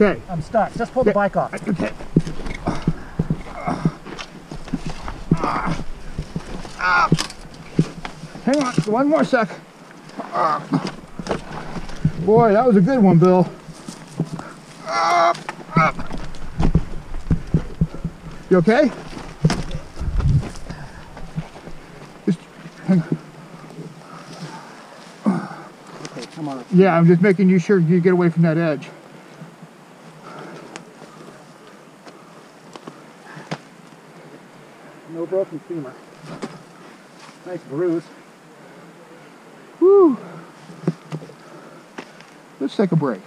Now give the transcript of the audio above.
Okay. I'm stuck. Just pull the bike off. Okay. Hang on, one more sec. Boy, that was a good one, Bill. You okay? Just hang Okay, come on. Yeah, I'm just making you sure you get away from that edge. No broken femur. Nice bruise. Whew. Let's take a break.